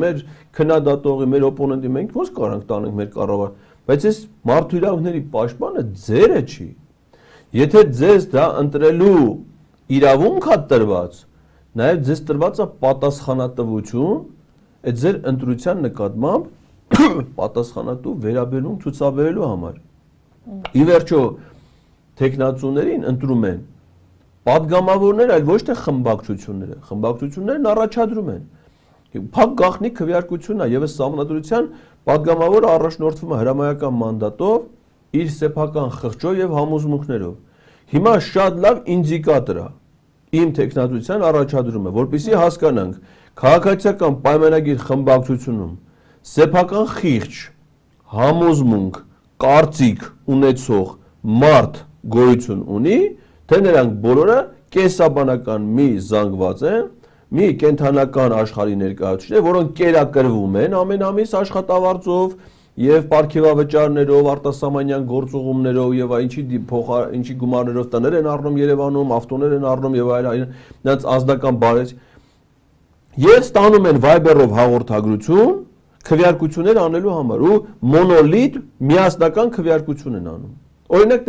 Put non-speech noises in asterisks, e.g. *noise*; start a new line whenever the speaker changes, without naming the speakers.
մեր քննադատողի, մեր օպոնենտի մենք ո՞նց կարանք տանենք մեր կառավար։ Բայց այս մարդու իրավունքների պաշտպանը ձերը չի։ Եթե ձեզ դա ընտրելու իրավունք հատ տրված, նաև ձեզ տրված է պատասխանատվություն այդ ձեր ընտրության նկատմամբ *coughs* պատասխանատու վերաբերում ցուցաբերելու համար։ Ի վերջո տեխնացուներին ընտրում են падգամավորներ, այլ ոչ թե խմբակցությունները։ Խմբակցություններն առաջադրում են։ Փակ գախնի քվեարկությունն է եւ այս համանդրության падգամավորը առաջնորդվում է հրամայական մանդատով իր սեփական խղճով եւ համոզմունքներով։ Հիմա շատ լավ ինդիկատոր է իմ տեխնատության առաջադրումը, որpիսի հասկանանք քաղաքացիական պայմանագիր խմբակցությունում սեփական խիղճ, համոզմունք, կարծիք ունեցող մարդ գոյություն ունի, թե նրանք բոլորը կեսաբանական մի զանգված են մի կենթանական աշխարհի ներկայացուցիչներ, որոնք կերակրվում են ամեն ամիս աշխատավարձով եւ ապարքեվավճարներով, արտասահմանյան գործուղումներով եւ ինչի փոխա ինչի գումարներով տներ են առնում Երևանում, ավտոներ են առնում եւ այլն, նրանց ազնական բարես եւ ստանում են Viber-ով հաղորդագրություն քվեարկություններ անելու համար ու մոնոլիտ միասնական քվեարկություն են անում։ Օրինակ